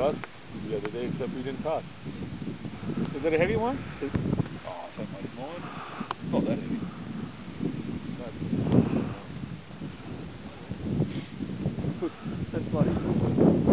us the other day, except we didn't toss. Is that a heavy one? Oh, it's like my small one. It's not that heavy. That's like.